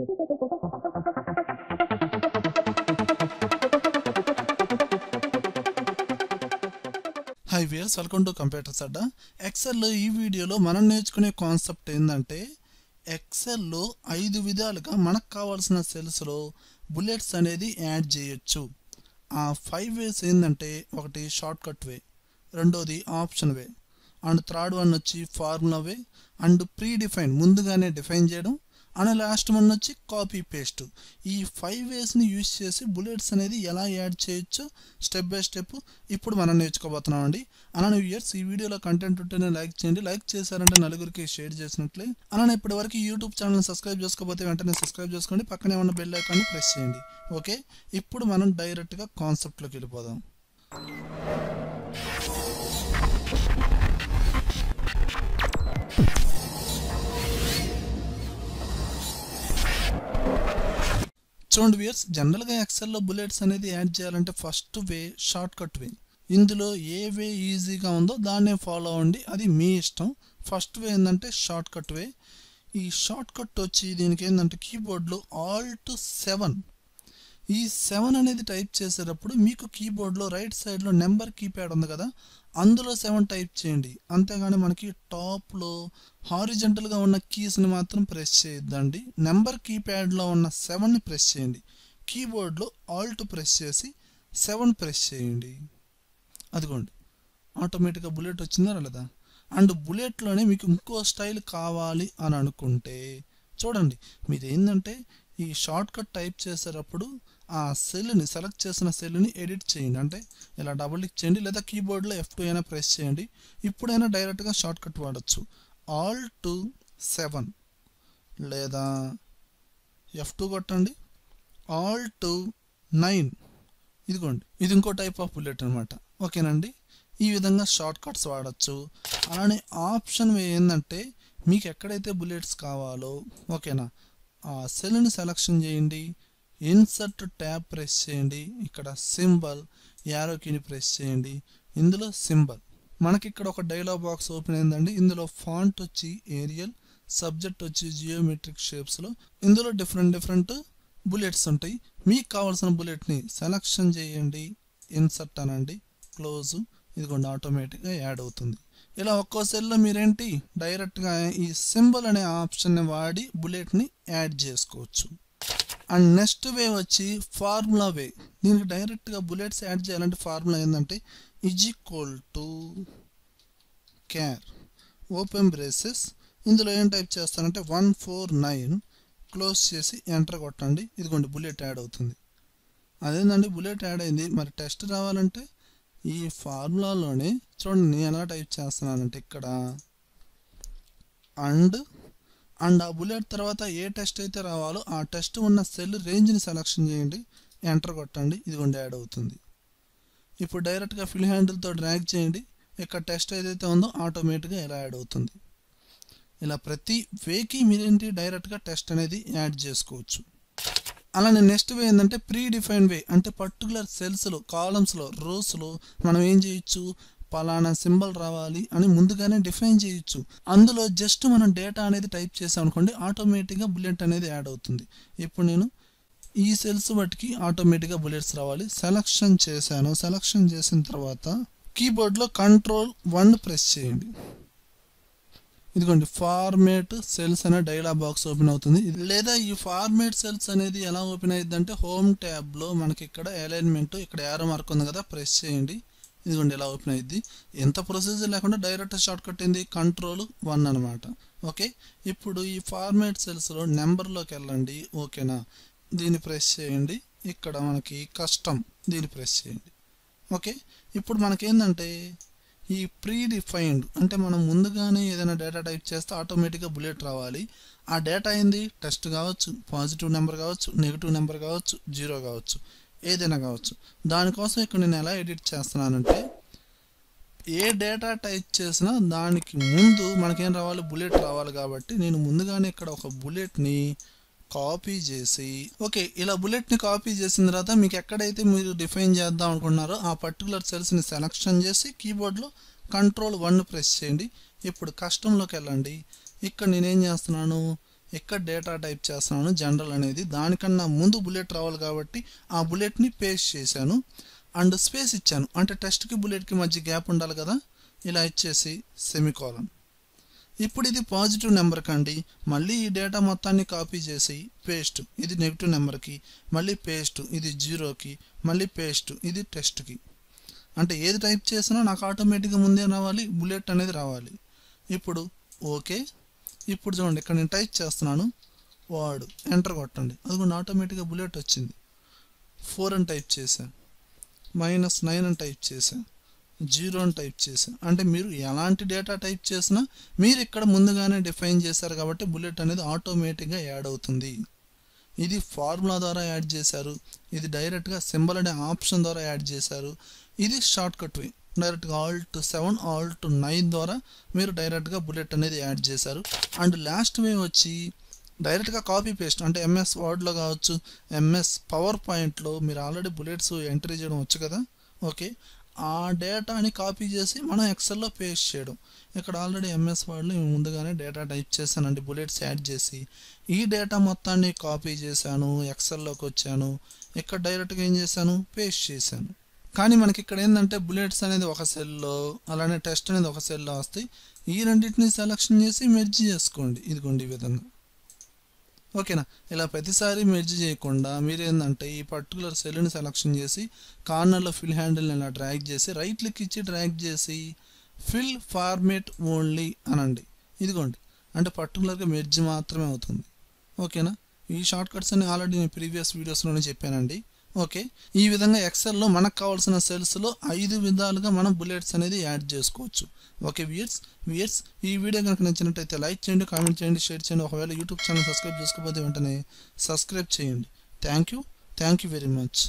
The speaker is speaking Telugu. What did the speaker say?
Hi viewers welcome to computers Adda ఎక్సెల్లో ఈ వీడియోలో మనం నేర్చుకునే కాన్సెప్ట్ ఏంటంటే ఎక్సెల్లో ఐదు విధాలుగా మనకు కావాల్సిన సెల్స్లో బుల్లెట్స్ అనేది యాడ్ చేయొచ్చు. ఆ ఫైవ్ వేస్ ఏంటంటే ఒకటి షార్ట్ కట్ వే రెండోది option way and third one వచ్చి formula way and predefine ముందుగానే డిఫైన్ చేయడం అండ్ లాస్ట్ వన్ వచ్చి కాపీ పేస్ట్ ఈ ఫైవ్ వేస్ని యూజ్ చేసి బుల్లెట్స్ అనేది ఎలా యాడ్ చేయొచ్చో స్టెప్ బై స్టెప్ ఇప్పుడు మనం నేర్చుకోబోతున్నాం అండి న్యూ వ్యూయర్స్ ఈ వీడియోలో కంటెంట్ ఉంటేనే లైక్ చేయండి. లైక్ చేశారంటే నలుగురికి షేర్ చేసినట్లే. అలానే ఇప్పటి వరకు యూట్యూబ్ ఛానల్ సబ్స్క్రైబ్ చేసుకోకపోతే వెంటనే సబ్స్క్రైబ్ చేసుకోండి. పక్కనే ఉన్న బెల్ ఐకాన్ని ప్రెస్ చేయండి. ఓకే ఇప్పుడు మనం డైరెక్ట్గా కాన్సెప్ట్లోకి వెళ్ళిపోదాం. చూడండి వియర్స్ జనరల్గా ఎక్సెల్లో బుల్లెట్స్ అనేది యాడ్ చేయాలంటే first way shortcut way ఇందులో ఏ వే ఈజీగా ఉందో దాన్నే ఫాలో అవ్వండి. అది మీ ఇష్టం. ఫస్ట్ వే ఏంటంటే షార్ట్ కట్ వే ఈ షార్ట్ కట్ వచ్చి దీనికి ఏంటంటే కీబోర్డ్లో ఆల్ట్ సెవెన్ ఈ సెవెన్ అనేది టైప్ చేసేటప్పుడు మీకు కీబోర్డ్లో రైట్ సైడ్లో నెంబర్ కీప్యాడ్ ఉంది కదా అందులో సెవెన్ టైప్ చేయండి. అంతేగాని మనకి టాప్లో హారిజెంటల్గా ఉన్న కీస్ని మాత్రం ప్రెస్ చేయొద్దండి. నెంబర్ కీప్యాడ్లో ఉన్న సెవెన్ని ప్రెస్ చేయండి. కీబోర్డ్లో ఆల్ట్ ప్రెస్ చేసి సెవెన్ ప్రెస్ చేయండి. అదిగోండి. ఆటోమేటిక్గా బుల్లెట్ వచ్చిందా లేదా అండ్ బుల్లెట్లోనే మీకు ఇంకో స్టైల్ కావాలి అని అనుకుంటే చూడండి. మీరు ఏంటంటే ఈ షార్ట్ కట్ టైప్ చేసేటప్పుడు ఆ సెల్ని సెలెక్ట్ చేసిన సెల్ని ఎడిట్ చేయండి. అంటే ఇలా డబుల్ క్లిక్ చేయండి లేదా కీబోర్డ్లో ఎఫ్ టూ అయినా ప్రెస్ చేయండి. ఇప్పుడైనా డైరెక్ట్గా షార్ట్ కట్ వాడచ్చు. ఆల్ టు సెవెన్ లేదా ఎఫ్ టూ కొట్టండి. ఆల్ టు నైన్ ఇదిగోండి. ఇది ఇంకో టైప్ ఆఫ్ బుల్లెట్ అనమాట ఓకేనండి? ఈ విధంగా షార్ట్ కట్స్ వాడచ్చు. అలానే ఆప్షన్ ఏంటంటే మీకు ఎక్కడైతే బుల్లెట్స్ కావాలో ఓకేనా? ఆ సెల్ని సెలక్షన్ చేయండి. ఇన్సర్ట్ ట్యాబ్ ప్రెస్ చేయండి. ఇక్కడ సింబల్ యారోకిని ప్రెస్ చేయండి. ఇందులో సింబల్. మనకి ఇక్కడ ఒక డైలాగ్ బాక్స్ ఓపెన్ అయిందండి. ఇందులో ఫాంట్ వచ్చి ఏరియల్ సబ్జెక్ట్ వచ్చి జియోమెట్రిక్ షేప్స్లో ఇందులో డిఫరెంట్ డిఫరెంట్ బుల్లెట్స్ ఉంటాయి. మీకు కావాల్సిన బుల్లెట్ని సెలెక్షన్ చేయండి. ఇన్సర్ట్ అనండి. క్లోజ్. ఇదిగోండి ఆటోమేటిక్గా యాడ్ అవుతుంది. ఇలా ఒక్కో సెల్లో మీరేంటి? డైరెక్ట్గా ఈ సింబల్ అనే ఆప్షన్ని వాడి బుల్లెట్ని యాడ్ చేసుకోవచ్చు. అండ్ నెక్స్ట్ వే వచ్చి ఫార్ములా వే. దీనికి డైరెక్ట్గా బుల్లెట్స్ యాడ్ చేయాలంటే ఫార్ములా ఏంటంటే is equal to char open braces ఇందులో ఏం టైప్ చేస్తానంటే వన్ ఫోర్ నైన్ క్లోజ్ చేసి ఎంటర్ కొట్టండి. ఇదిగోండి బుల్లెట్ యాడ్ అవుతుంది. అదేందండి బుల్లెట్ యాడ్ అయింది. మరి టెస్ట్ రావాలంటే ఈ ఫార్ములాలోనే చూడండి నేను ఎలా టైప్ చేస్తున్నానంటే ఇక్కడ అండ్ అండ్ ఆ బుల్లెట్ తర్వాత ఏ టెస్ట్ అయితే రావాలో ఆ టెస్ట్ ఉన్న సెల్ రేంజ్ని సెలక్షన్ చేయండి ఎంటర్ కొట్టండి ఇదిగోండి యాడ్ అవుతుంది. ఇప్పుడు డైరెక్ట్గా ఫిల్ హ్యాండిల్తో డ్రాగ్ చేయండి ఇక్కడ టెస్ట్ ఏదైతే ఉందో ఆటోమేటిక్గా ఇలా యాడ్ అవుతుంది. ఇలా ప్రతి వేకి మీరేంటి డైరెక్ట్గా టెస్ట్ అనేది యాడ్ చేసుకోవచ్చు. అలానే నెక్స్ట్ వే ఏంటంటే ప్రీ డిఫైన్ వే అంటే పర్టికులర్ సెల్స్లో కాలమ్స్లో రోస్లో మనం ఏం చేయొచ్చు? పలానా సింబల్ రావాలి అని ముందుగానే డిఫైన్ చేయొచ్చు. అందులో జస్ట్ మనం డేటా అనేది టైప్ చేసాం అనుకోండి ఆటోమేటిక్గా బుల్లెట్ అనేది యాడ్ అవుతుంది. ఇప్పుడు నేను ఈ సెల్స్ బట్టికి ఆటోమేటిక్గా బుల్లెట్స్ రావాలి. సెలక్షన్ చేశాను. సెలక్షన్ చేసిన తర్వాత కీబోర్డ్లో కంట్రోల్ వన్ ప్రెస్ చేయండి. ఇదిగోండి ఫార్మేట్ సెల్స్ అనే డైలాగ్ బాక్స్ ఓపెన్ అవుతుంది. లేదా ఈ ఫార్మేట్ సెల్స్ అనేది ఎలా ఓపెన్ అయ్యిందంటే హోమ్ ట్యాబ్లో మనకి ఇక్కడ అలైన్మెంట్ ఇక్కడ యారో మార్క్ ఉంది కదా ప్రెస్ చేయండి. ఇదిగోండి ఇలా ఓపెన్ అయింది ఎంత ప్రొసీజర్ లేకుండా డైరెక్ట్ షార్ట్ కట్ అయింది. కంట్రోల్ వన్ అనమాట ఓకే ఇప్పుడు ఈ ఫార్మేట్ సెల్స్లో నెంబర్లోకి వెళ్ళండి. ఓకేనా దీన్ని ప్రెస్ చేయండి. ఇక్కడ మనకి కస్టమ్ దీన్ని ప్రెస్ చేయండి. ఓకే ఇప్పుడు మనకేంటంటే ఈ ప్రీ డిఫైన్డ్ అంటే మనం ముందుగానే ఏదైనా డేటా టైప్ చేస్తే ఆటోమేటిక్గా బుల్లెట్ రావాలి. ఆ డేటా ఏంది? టెస్ట్ కావచ్చు పాజిటివ్ నెంబర్ కావచ్చు నెగిటివ్ నెంబర్ కావచ్చు జీరో కావచ్చు. ఏదైనా కావచ్చు. దానికోసం ఇక్కడ నేను ఎలా ఎడిట్ చేస్తున్నానంటే ఏ డేటా టైప్ చేసినా దానికి ముందు మనకేం రావాలి? బుల్లెట్ రావాలి కాబట్టి నేను ముందుగానే ఇక్కడ ఒక బుల్లెట్ని కాపీ చేసి ఓకే ఇలా బుల్లెట్ని కాపీ చేసిన తర్వాత మీకు ఎక్కడైతే మీరు డిఫైన్ చేద్దాం అనుకున్నారో ఆ పర్టికులర్ సెల్స్ని సెలెక్షన్ చేసి కీబోర్డ్లో కంట్రోల్ వన్ ప్రెస్ చేయండి. ఇప్పుడు కస్టంలోకి వెళ్ళండి. ఇక్కడ నేనేం చేస్తున్నాను? ఇక్కడ డేటా టైప్ చేస్తున్నాను జనరల్ అనేది దానికన్నా ముందు బుల్లెట్ రావాలి కాబట్టి ఆ బుల్లెట్ని పేస్ట్ చేశాను. అండ్ స్పేస్ ఇచ్చాను. అంటే టెస్ట్కి బుల్లెట్కి మధ్య గ్యాప్ ఉండాలి కదా? ఇలా ఇచ్చేసి సెమికాలన్. ఇప్పుడు ఇది పాజిటివ్ నెంబర్ కండి. మళ్ళీ ఈ డేటా మొత్తాన్ని కాపీ చేసి పేస్ట్. ఇది నెగిటివ్ నెంబర్కి మళ్ళీ పేస్ట్. ఇది జీరోకి మళ్ళీ పేస్ట్. ఇది టెస్ట్కి అంటే ఏది టైప్ చేసినా నాకు ఆటోమేటిక్గా ముందే రావాలి బుల్లెట్ అనేది రావాలి. ఇప్పుడు ఓకే. ఇప్పుడు చూడండి ఇక్కడ నేను టైప్ చేస్తున్నాను వాడు ఎంటర్ కొట్టండి. అదిగోండి ఆటోమేటిక్గా బుల్లెట్ వచ్చింది. ఫోర్ అని టైప్ చేశాను మైనస్ నైన్ అని టైప్ చేశాను జీరో అని టైప్ చేశాను అంటే మీరు ఎలాంటి డేటా టైప్ చేసినా మీరు ఇక్కడ ముందుగానే డిఫైన్ చేశారు కాబట్టి బుల్లెట్ అనేది ఆటోమేటిక్గా యాడ్ అవుతుంది. ఇది ఫార్ములా ద్వారా యాడ్ చేశారు. ఇది డైరెక్ట్గా సింబల్ అనే ఆప్షన్ ద్వారా యాడ్ చేశారు. ఇది షార్ట్కట్ వే. డైరెక్ట్గా ఆల్ట్ సెవెన్ ఆల్ట్ నైన్ ద్వారా మీరు డైరెక్ట్గా బుల్లెట్ అనేది యాడ్ చేశారు. అండ్ లాస్ట్ వే వచ్చి డైరెక్ట్గా కాపీ పేస్ట్ అంటే ఎంఎస్ వర్డ్లో కావచ్చు ఎంఎస్ పవర్ పాయింట్లో మీరు ఆల్రెడీ బుల్లెట్స్ ఎంట్రీ చేయడం వచ్చు కదా? ఓకే ఆ డేటాని కాపీ చేసి మనం ఎక్సెల్లో పేస్ట్ చేయడం. ఇక్కడ ఆల్రెడీ ఎంఎస్ వర్డ్లో ముందుగానే డేటా టైప్ చేశానండి బుల్లెట్స్ యాడ్ చేసి. ఈ డేటా మొత్తాన్ని కాపీ చేశాను ఎక్సెల్లోకి వచ్చాను. ఇక్కడ డైరెక్ట్గా ఏం చేశాను? పేస్ట్ చేశాను. కానీ మనకి ఇక్కడ ఏంటంటే బుల్లెట్స్ అనేది ఒక సెల్లో అలానే టెస్ట్ అనేది ఒక సెల్లో వస్తాయి. ఈ రెండింటిని సెలక్షన్ చేసి మెర్జ్ చేసుకోండి. ఇదిగోండి ఈ విధంగా. ఓకేనా? ఇలా ప్రతిసారి మెర్జ్ చేయకుండా మీరు ఏంటంటే ఈ పర్టికులర్ సెల్ని సెలెక్షన్ చేసి కార్నర్లో ఫిల్ హ్యాండిల్ని ఇలా డ్రాగ్ చేసి రైట్ క్లిక్ ఇచ్చి డ్రాగ్ చేసి ఫిల్ ఫార్మేట్ ఓన్లీ అనండి. ఇదిగోండి. అంటే పర్టికులర్గా మెర్జ్ మాత్రమే అవుతుంది. ఓకేనా? ఈ షార్ట్ కట్స్ అన్ని ఆల్రెడీ నేను ప్రీవియస్ వీడియోస్లోనే చెప్పానండి. ఓకే. ఈ విధంగా ఎక్సెల్లో మనకు కావాల్సిన సెల్స్లో ఐదు విధాలుగా మనం బుల్లెట్స్ అనేది యాడ్ చేసుకోవచ్చు. ఓకే వియర్స్ వియర్స్ ఈ వీడియో కనుక నచ్చినట్టయితే లైక్ చేయండి కామెంట్ చేయండి షేర్ చేయండి. ఒకవేళ యూట్యూబ్ ఛానల్ సబ్స్క్రైబ్ చేసుకోకపోతే వెంటనే సబ్స్క్రైబ్ చేయండి. Thank you thank you very much